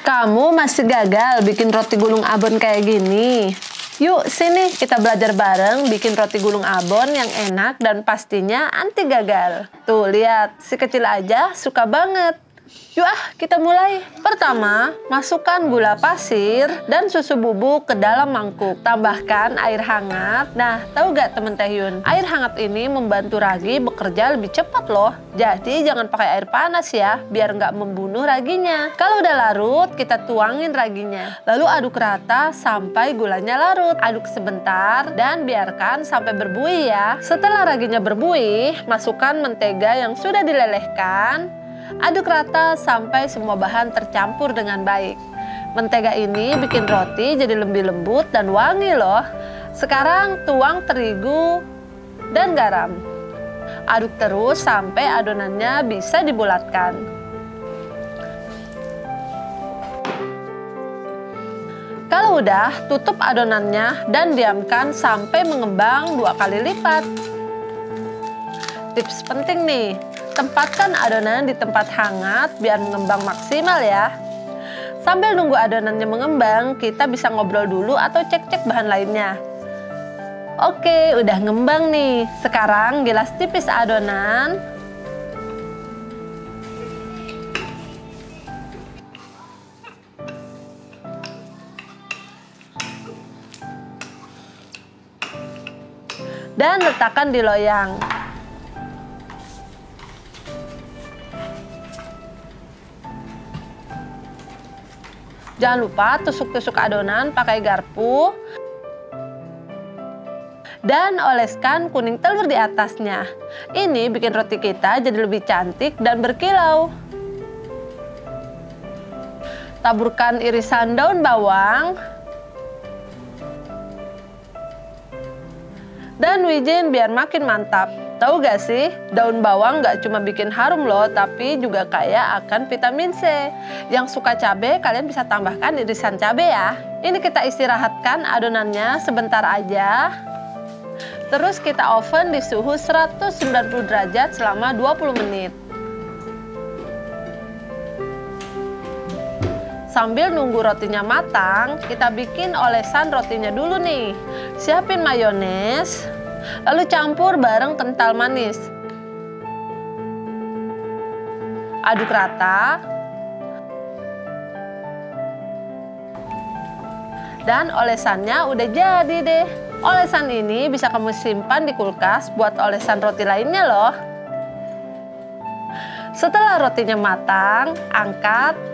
Kamu masih gagal bikin roti gulung abon kayak gini? Yuk sini kita belajar bareng bikin roti gulung abon yang enak dan pastinya anti gagal. Tuh lihat, si kecil aja suka banget. Yuk ah, kita mulai. Pertama, masukkan gula pasir dan susu bubuk ke dalam mangkuk. Tambahkan air hangat. Nah, tahu gak temen Teh Yun? Air hangat ini membantu ragi bekerja lebih cepat loh. Jadi jangan pakai air panas ya, biar nggak membunuh raginya. Kalau udah larut, kita tuangin raginya. Lalu aduk rata sampai gulanya larut. Aduk sebentar dan biarkan sampai berbuih ya. Setelah raginya berbuih, masukkan mentega yang sudah dilelehkan Aduk rata sampai semua bahan tercampur dengan baik. Mentega ini bikin roti jadi lebih lembut dan wangi loh. Sekarang tuang terigu dan garam. Aduk terus sampai adonannya bisa dibulatkan. Kalau udah, tutup adonannya dan diamkan sampai mengembang dua kali lipat. Tips penting nih, Tempatkan adonan di tempat hangat biar mengembang maksimal ya. Sambil nunggu adonannya mengembang, kita bisa ngobrol dulu atau cek-cek bahan lainnya. Oke, udah ngembang nih. Sekarang gilas tipis adonan. Dan letakkan di loyang. Jangan lupa tusuk-tusuk adonan pakai garpu. Dan oleskan kuning telur di atasnya. Ini bikin roti kita jadi lebih cantik dan berkilau. Taburkan irisan daun bawang. Dan wijen biar makin mantap. Tahu gak sih, daun bawang gak cuma bikin harum loh, tapi juga kaya akan vitamin C. Yang suka cabai, kalian bisa tambahkan irisan cabai ya. Ini kita istirahatkan adonannya sebentar aja. Terus kita oven di suhu 190 derajat selama 20 menit. Sambil nunggu rotinya matang, kita bikin olesan rotinya dulu nih. Siapin mayones, Lalu campur bareng kental manis. Aduk rata. Dan olesannya udah jadi deh. Olesan ini bisa kamu simpan di kulkas buat olesan roti lainnya loh. Setelah rotinya matang, angkat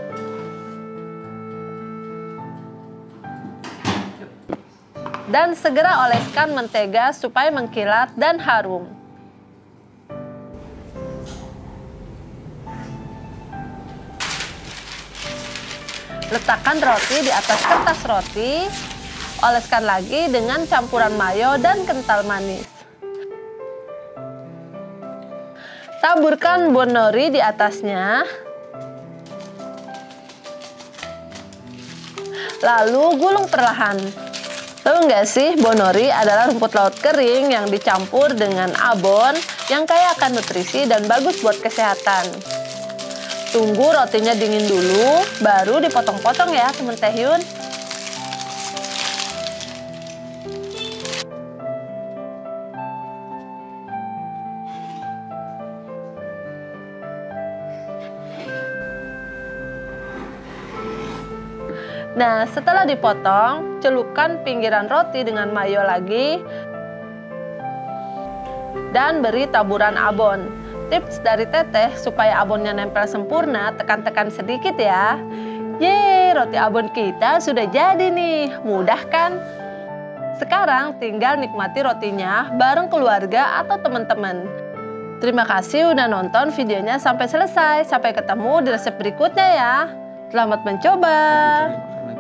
dan segera oleskan mentega supaya mengkilat dan harum. Letakkan roti di atas kertas roti, oleskan lagi dengan campuran mayo dan kental manis. Taburkan bonori di atasnya. Lalu gulung perlahan. Tahu nggak sih, bonori adalah rumput laut kering yang dicampur dengan abon yang kaya akan nutrisi dan bagus buat kesehatan. Tunggu rotinya dingin dulu, baru dipotong-potong ya teman Tehyun. Nah, setelah dipotong, celupkan pinggiran roti dengan mayo lagi dan beri taburan abon. Tips dari teteh supaya abonnya nempel sempurna, tekan-tekan sedikit ya. Yeay, roti abon kita sudah jadi nih. Mudah kan? Sekarang tinggal nikmati rotinya bareng keluarga atau teman-teman. Terima kasih udah nonton videonya sampai selesai. Sampai ketemu di resep berikutnya ya. Selamat mencoba. Selamat mencoba.